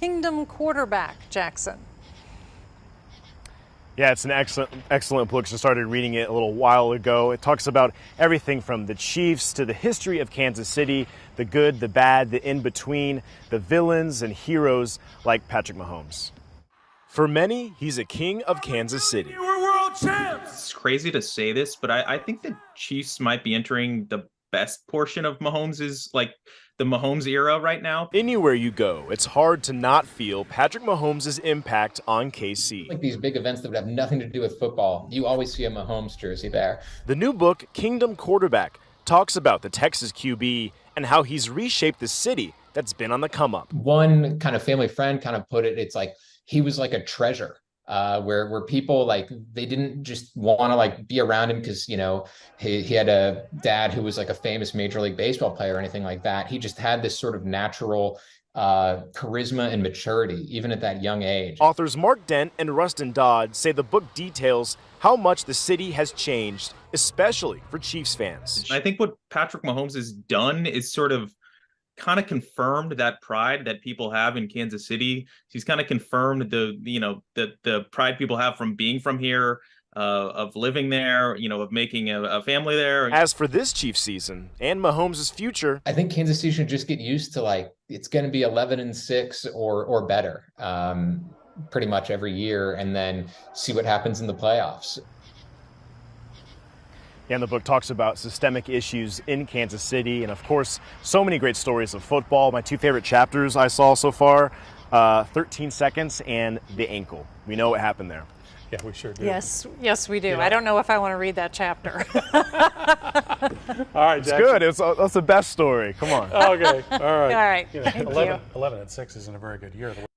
Kingdom Quarterback, Jackson. Yeah, it's an excellent, excellent book. Just started reading it a little while ago. It talks about everything from the Chiefs to the history of Kansas City, the good, the bad, the in between, the villains and heroes like Patrick Mahomes. For many, he's a king of Kansas City. We're world champs. It's crazy to say this, but I, I think the Chiefs might be entering the best portion of Mahomes' is like the Mahomes era right now. Anywhere you go, it's hard to not feel Patrick Mahomes' impact on KC. Like these big events that would have nothing to do with football, you always see a Mahomes jersey there. The new book, Kingdom Quarterback, talks about the Texas QB and how he's reshaped the city that's been on the come up. One kind of family friend kind of put it, it's like he was like a treasure uh, where where people like they didn't just want to like be around him because you know he, he had a dad who was like a famous major league baseball player or anything like that. He just had this sort of natural uh, charisma and maturity even at that young age. Authors Mark Dent and Rustin Dodd say the book details how much the city has changed, especially for Chiefs fans. I think what Patrick Mahomes has done is sort of kind of confirmed that pride that people have in Kansas City. He's kind of confirmed the you know the the pride people have from being from here, uh, of living there, you know, of making a, a, family there. As for this Chiefs season and Mahomes' future, I think Kansas City should just get used to like it's going to be 11 and six or or better, um, pretty much every year, and then see what happens in the playoffs. And the book talks about systemic issues in Kansas City, and of course, so many great stories of football. My two favorite chapters I saw so far uh, 13 seconds and the ankle. We know what happened there. Yeah, we sure do. Yes, yes, we do. I don't know if I want to read that chapter. all right, Jackson. It's good. It's, uh, that's the best story. Come on. okay. All right. All right. You know, Thank 11, you. 11 and 6 isn't a very good year.